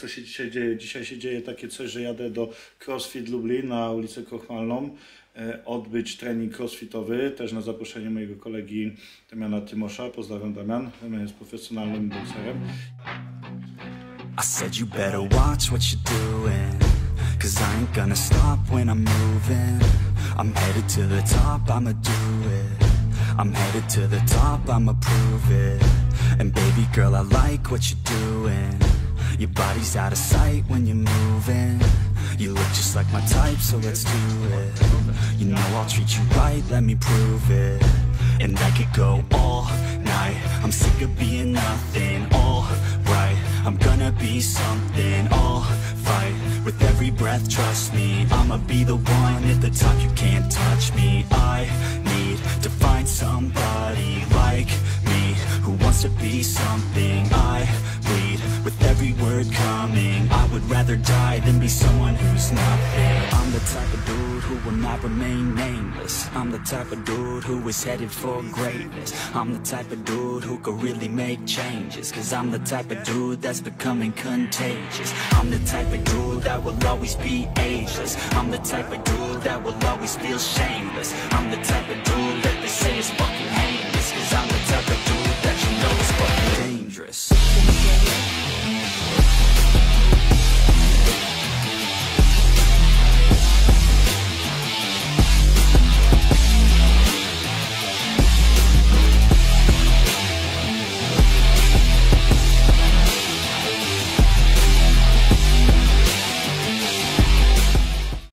Co się dzisiaj dzieje? Dzisiaj się dzieje takie coś, że jadę do CrossFit Lublin na ulicę Kochmalną e, odbyć trening crossfitowy, też na zaproszenie mojego kolegi Damiana Tymosza. Pozdrawiam Damian, Damian jest profesjonalnym bokserem. I said you better watch what you're doing Cause I ain't gonna stop when I'm moving I'm headed to the top, I'ma do it I'm headed to the top, I'ma prove it And baby girl, I like what you're doing Your body's out of sight when you're moving. You look just like my type, so let's do it. You know I'll treat you right, let me prove it. And I could go all night. I'm sick of being nothing, alright I'm gonna be something, I'll fight With every breath, trust me. I'ma be the one at the top, you can't touch me. I need to to be something I bleed with every word coming. I would rather die than be someone who's nothing. I'm the type of dude who will not remain nameless. I'm the type of dude who is headed for greatness. I'm the type of dude who could really make changes Cause I'm the type of dude that's becoming contagious. I'm the type of dude that will always be ageless. I'm the type of dude that will always feel shameless. I'm the